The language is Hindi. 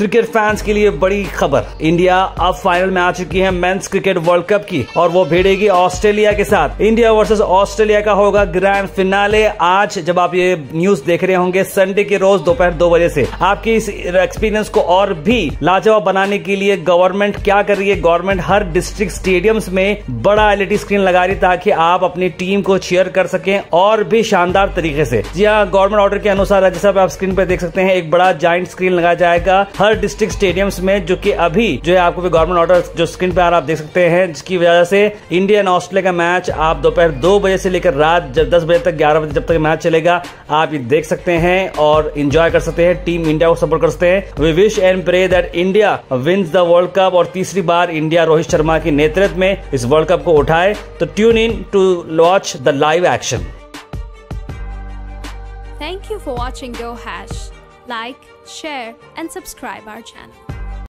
क्रिकेट फैंस के लिए बड़ी खबर। इंडिया अब फाइनल में आ चुकी है मेंस क्रिकेट वर्ल्ड कप की, और वो भिड़ेगी ऑस्ट्रेलिया के साथ। इंडिया वर्सेस ऑस्ट्रेलिया का होगा ग्रैंड फिनाले आज जब आप ये न्यूज़ देख रहे होंगे संडे के रोज दोपहर दो बजे से। आपकी इस एक्सपीरियंस को और भी लाजवाब बनाने के लिए गवर्नमेंट क्या कर रही है? गवर्नमेंट हर डिस्ट्रिक्ट स्टेडियम में बड़ा एलईडी स्क्रीन लगा रही ताकि आप अपनी टीम को चेयर कर सके और भी शानदार तरीके से। जी हाँ गवर्नमेंट ऑर्डर के अनुसार जैसा आप स्क्रीन पर देख सकते हैं। एक बड़ा जाइंट स्क्रीन लगाया जाएगा। हर डिस्ट्रिक्ट स्टेडियम्स में, जो कि अभी जो है आपको गवर्नमेंट ऑर्डर जो स्क्रीन पे आप देख सकते हैं, जिसकी वजह से इंडिया एंड ऑस्ट्रेलिया का मैच आप दोपहर दो बजे से लेकर रात जब दस बजे तक, ग्यारह बजे जब तक मैच चलेगा, आप ये देख सकते हैं और इंजॉय कर सकते हैं टीम इंडिया को सपोर्ट कर सकते हैं। We wish and pray that India wins the world cup और तीसरी बार इंडिया रोहित शर्मा के नेतृत्व में इस वर्ल्ड कप को उठाए। तो tune in to watch the live action Thank you for watching Go Hash. Like, share, and subscribe our channel.